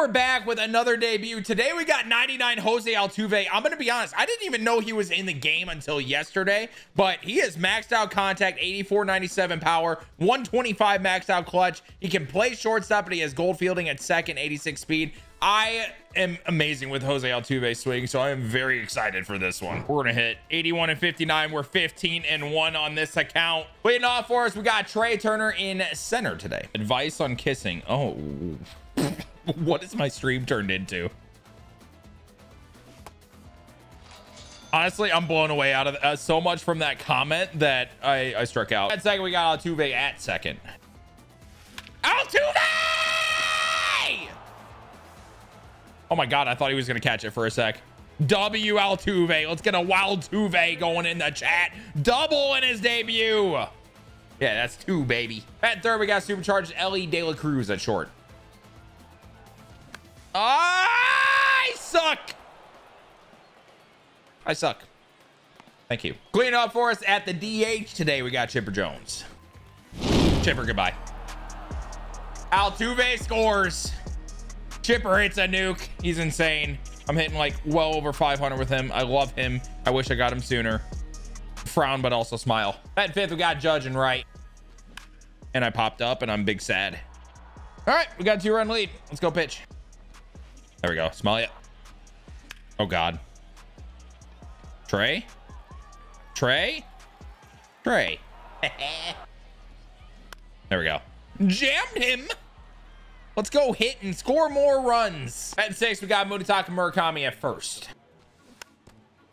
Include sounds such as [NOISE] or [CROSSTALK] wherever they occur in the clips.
we're back with another debut. Today we got 99 Jose Altuve. I'm going to be honest, I didn't even know he was in the game until yesterday, but he has maxed out contact, 84, 97 power, 125 maxed out clutch. He can play shortstop, but he has gold fielding at second, 86 speed. I am amazing with Jose Altuve swing, so I am very excited for this one. We're gonna hit 81 and 59. We're 15 and 1 on this account. Waiting off for us, we got Trea Turner in center today. Advice on kissing. Oh, [LAUGHS] what is my stream turned into? Honestly, I'm blown away out of uh, so much from that comment that I, I struck out. At second, we got Altuve at second. Altuve! Oh my God, I thought he was to catch it for a sec. W Altuve. Let's get a wild Tuve going in the chat. Double in his debut. Yeah, that's two, baby. At third, we got supercharged Elly De La Cruz at short. I suck. I suck. Thank you. Clean up for us at the DH today. We got Chipper Jones. Chipper, goodbye. Altuve scores. Chipper hits a nuke. He's insane. I'm hitting like well over 500 with him. I love him. I wish I got him sooner. Frown, but also smile. At fifth, we got Judge and Wright. And I popped up and I'm big sad. All right, we got two run lead. Let's go pitch. There we go. Smell it. Oh, God. Trea? Trea? Trea. [LAUGHS] there we go. Jammed him. Let's go hit and score more runs. At six, we got Munetaka Murakami at first.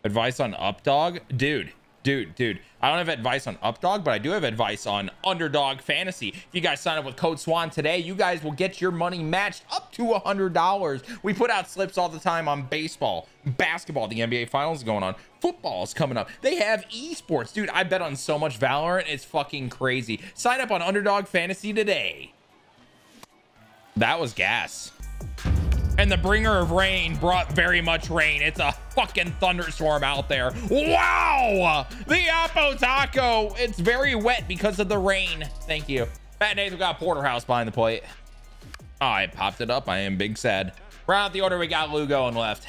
Advice on Updog? Dude, dude, dude. I don't have advice on Updog, but I do have advice on Underdog Fantasy. If you guys sign up with Code SWAN today, you guys will get your money matched up to a $100. We put out slips all the time on baseball, basketball, the NBA Finals going on, football is coming up. They have esports. Dude, I bet on so much Valorant. It's fucking crazy. Sign up on Underdog Fantasy today. That was gas. And the bringer of rain brought very much rain. It's a fucking thunderstorm out there. Wow! The Oppo Taco. It's very wet because of the rain. Thank you. Fat Nathan got Porterhouse behind the plate. Oh, I popped it up. I am big sad. Round out the order, we got Lugo on left.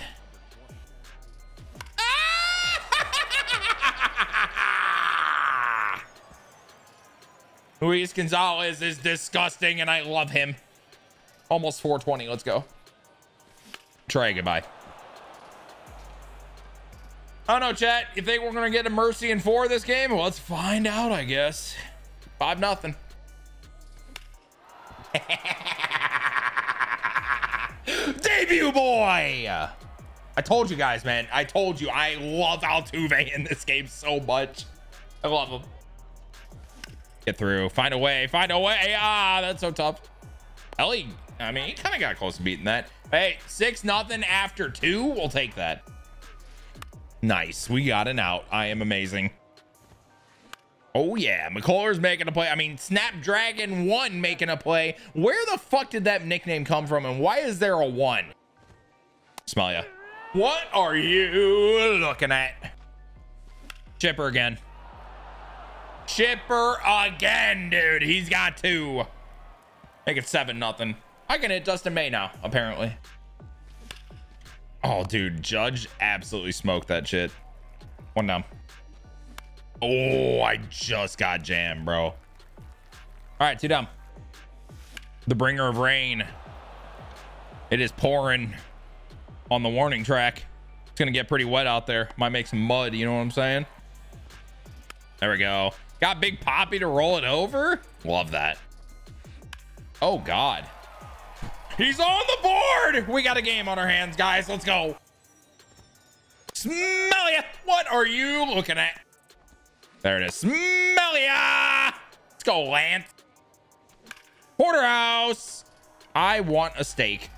[LAUGHS] Luis Gonzalez is disgusting and I love him. Almost 420. Let's go. Try goodbye. I don't know, chat. You think we're gonna get a mercy in four this game? Well, let's find out, I guess. Five nothing. [LAUGHS] Debut boy. I told you guys, man. I told you I love Altuve in this game so much. I love him. Get through. Find a way. Find a way. Ah, that's so tough. Elly I mean, he kind of got close to beating that. Hey, six nothing after two. We'll take that. Nice. We got an out. I am amazing. Oh, yeah. McCullers making a play. I mean, Snapdragon 1 making a play. Where the fuck did that nickname come from? And why is there a 1? Smell ya. What are you looking at? Chipper again. Chipper again, dude. He's got two. Make it 7 nothing. I can hit Dustin May now, apparently. Oh, dude, Judge absolutely smoked that shit. One down. Oh, I just got jammed, bro. All right, two down. The bringer of rain. It is pouring on the warning track. It's gonna get pretty wet out there. Might make some mud, you know what I'm saying? There we go. Got Big Poppy to roll it over. Love that. Oh, God. He's on the board. We got a game on our hands, guys. Let's go. Smellia. What are you looking at? There it is. Smellia. Let's go, Lance. Porterhouse. I want a steak.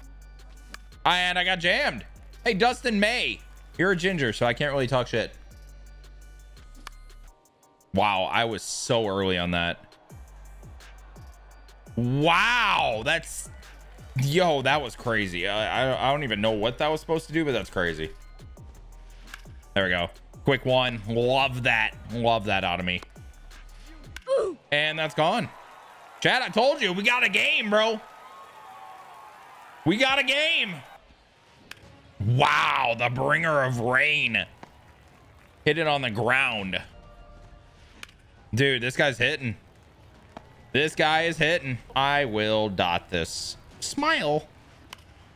And I got jammed. Hey, Dustin May. You're a ginger, so I can't really talk shit. Wow, I was so early on that. Wow, that's Yo, that was crazy. I, I, I don't even know what that was supposed to do, but that's crazy. There we go. Quick one. Love that. Love that out of me. And that's gone. Chad, I told you, we got a game, bro. We got a game. Wow, the bringer of rain. Hit it on the ground. Dude, this guy's hitting. This guy is hitting. I will dot this. Smile.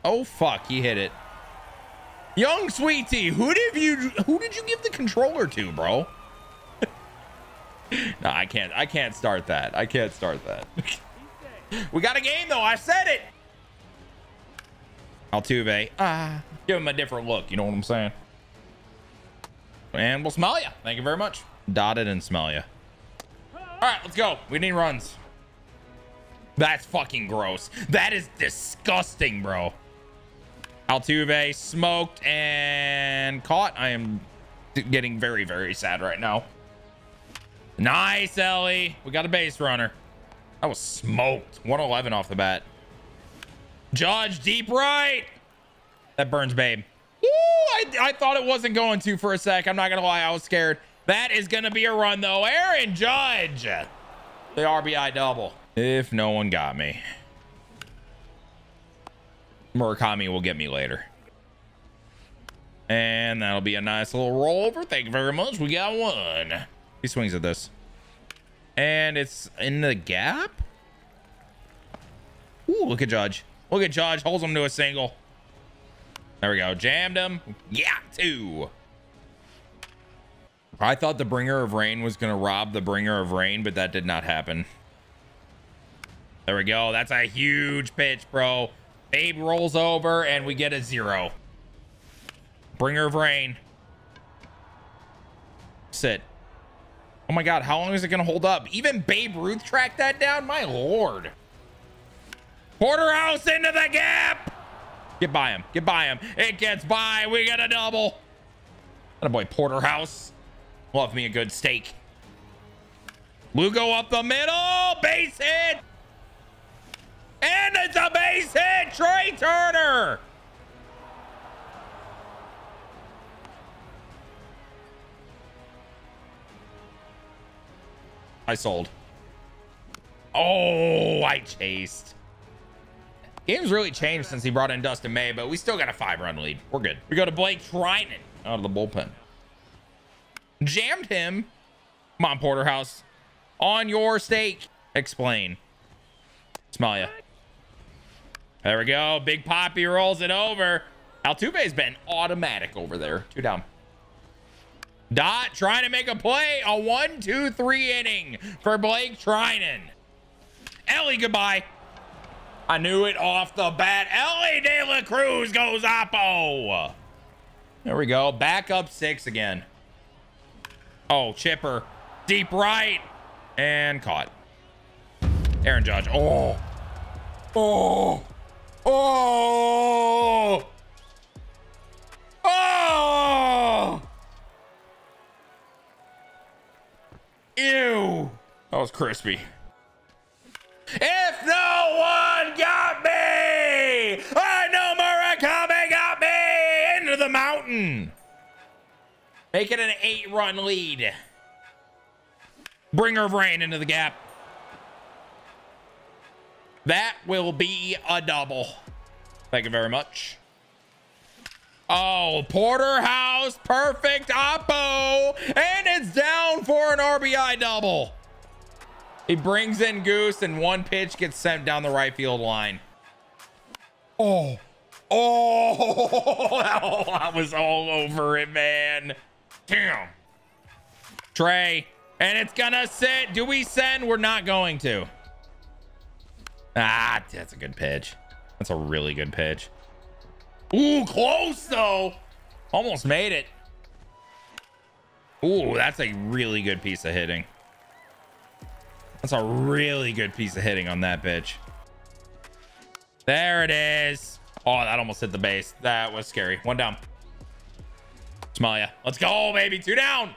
Oh, fuck. He hit it. Young sweetie, who did you who did you give the controller to, bro? [LAUGHS] no, I can't. I can't start that. I can't start that. [LAUGHS] we got a game though. I said it. Altuve. Ah, give him a different look. You know what I'm saying? And we'll smell you. Thank you very much. Dotted and smell you. All right, let's go. We need runs. That's fucking gross. That is disgusting, bro. Altuve smoked and caught. I am getting very, very sad right now. Nice, Elly. We got a base runner. That was smoked. 111 off the bat. Judge, deep right. That burns, babe. Woo, I, I thought it wasn't going to for a sec. I'm not going to lie. I was scared. That is going to be a run, though. Aaron Judge. The RBI double. If no one got me. Murakami will get me later. And that'll be a nice little rollover. Thank you very much. We got one. He swings at this. And it's in the gap. Ooh, look at Judge. Look at Judge. Holds him to a single. There we go. Jammed him. Yeah, two. I thought the bringer of rain was going to rob the bringer of rain, but that did not happen. There we go. That's a huge pitch, bro. Babe rolls over and we get a zero. Bringer of rain. Sit. Oh my God, how long is it going to hold up? Even Babe Ruth tracked that down? My Lord. Porterhouse into the gap. Get by him. Get by him. It gets by. We get a double. That boy Porterhouse. Love me a good steak. Lugo up the middle. Base hit. Base hit. Trea Turner. I sold. Oh, I chased. Game's really changed since he brought in Dustin May, but we still got a five-run lead. We're good. We go to Blake Treinen out of the bullpen. Jammed him. Come on, Porterhouse. On your stake. Explain. Smell ya. There we go. Big Poppy rolls it over. Altuve's been automatic over there. Two down. Dot trying to make a play. A one, two, three inning for Blake Treinen. Elly, goodbye. I knew it off the bat. Elly De La Cruz goes Oppo. There we go. Back up six again. Oh, chipper. Deep right. And caught. Aaron Judge. Oh. Oh. Oh. Oh. Ew. That was crispy. If no one got me, I know Murakami got me into the mountain. Make it an eight run lead. Bring her rain into the gap. That will be a double. Thank you very much. Oh, Porterhouse, perfect oppo, and it's down for an RBI double. He brings in Goose, and one pitch gets sent down the right field line. Oh, oh, [LAUGHS] that was all over it, man. Damn. Trea, and it's gonna sit. Do we send? We're not going to. Ah, that's a good pitch. That's a really good pitch. Ooh, close though. Almost made it. Ooh, that's a really good piece of hitting. That's a really good piece of hitting on that pitch. There it is. Oh, that almost hit the base. That was scary. One down. Smalia. Let's go, baby. Two down.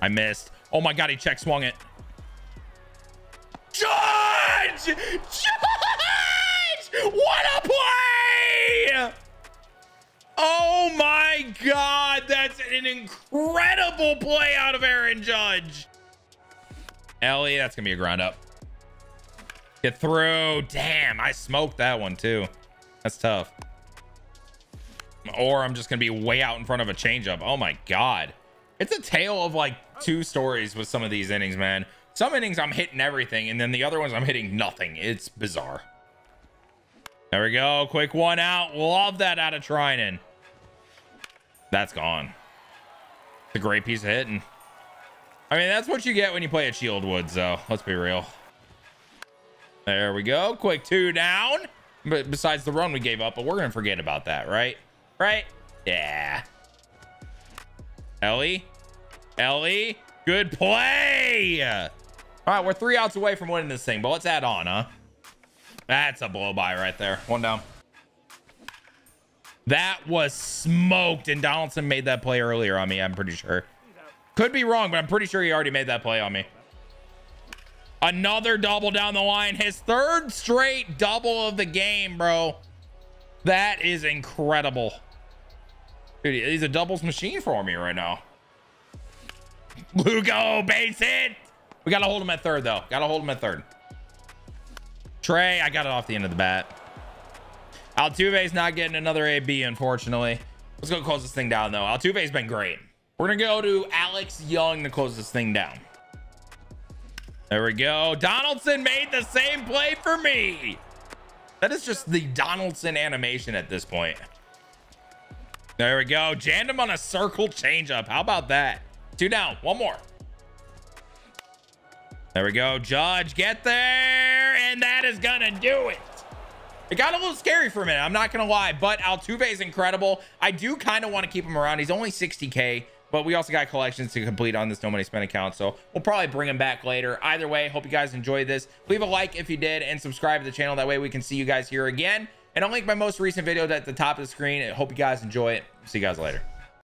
I missed. Oh my God, he check swung it. Judge! Judge! What a play! Oh my God, that's an incredible play out of Aaron Judge. Elly, that's gonna be a ground up. Get through. Damn, I smoked that one too. That's tough. Or I'm just to be way out in front of a changeup. Oh my God. It's a tale of like two stories with some of these innings, man. Some innings I'm hitting everything, and then the other ones I'm hitting nothing. It's bizarre. There we go. Quick one out. Love that out of Treinen. That's gone. It's a great piece of hitting. I mean, that's what you get when you play at Shieldwood, so let's be real. There we go. Quick two down. But besides the run we gave up, but we're gonna forget about that, right? Right? Yeah. Elly? Elly? Good play! All right, we're three outs away from winning this thing, but let's add on, huh? That's a blow by right there. One down. That was smoked, and Donaldson made that play earlier on me, I'm pretty sure. Could be wrong, but I'm pretty sure he already made that play on me. Another double down the line. His third straight double of the game, bro. That is incredible. Dude, he's a doubles machine for me right now. Lugo, base hit. We got to hold him at third, though. Got to hold him at third. Trea, I got it off the end of the bat. Altuve's not getting another AB, unfortunately. Let's go close this thing down, though. Altuve's been great. We're going to go to Alex Young to close this thing down. There we go. Donaldson made the same play for me. That is just the Donaldson animation at this point. There we go. Him on a circle changeup. How about that? Two down. One more. There we go. Judge, get there. And that is going to do it. It got a little scary for a minute. I'm not going to lie. But Altuve is incredible. I do kind of want to keep him around. He's only 60K. But we also got collections to complete on this No Money Spent account. So we'll probably bring him back later. Either way, hope you guys enjoyed this. Leave a like if you did and subscribe to the channel. That way we can see you guys here again. And I'll link my most recent video at the top of the screen. I hope you guys enjoy it. See you guys later.